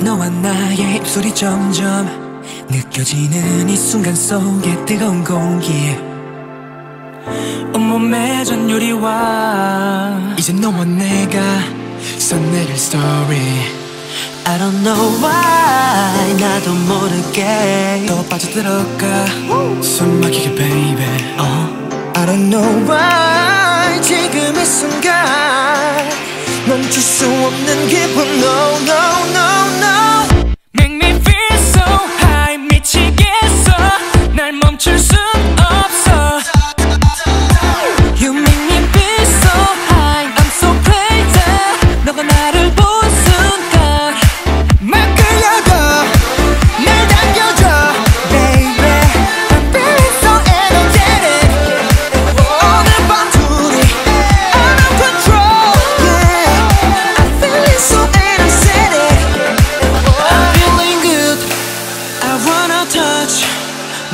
너와 나의 입술이 점점 느껴지는 이 순간 속에 뜨거운 공기. 온몸에 전율이와. 이제 너와 내가 써내릴 story. I don't know why 나도 모르게 더 빠져들어가. 숨 막히게 baby. Uh. I don't know why 지금 이 순간 멈출 수 없는 기분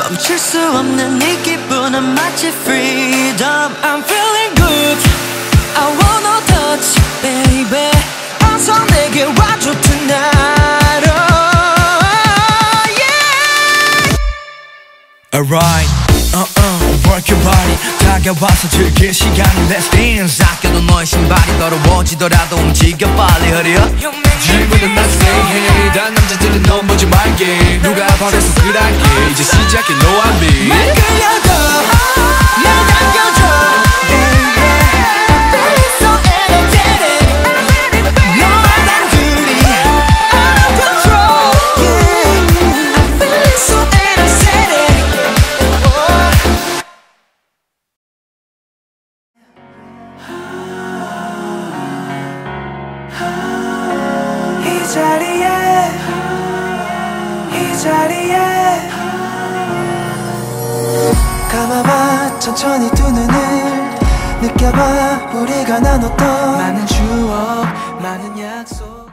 멈출 수 없는 이 기분은 마치 freedom I'm feeling good I wanna touch baby 어서 내게 와줘 tonight oh, yeah. Alright, uh-uh, work your body 다가와서 즐길 시간이 Let's dance 아껴도 너의 신발이 더러워지더라도 움직여 빨리 hurry up You make me 질문은 난 say hey 단 남자들은 넘보지 말게 누가 버려서 그랄게 이제 시작해 no I'm me 날 끌려가 날 당겨줘 자리에 이 자리에 천천히 두 눈을 느껴봐. 우리가 나눴던 많은 추억 많은 약속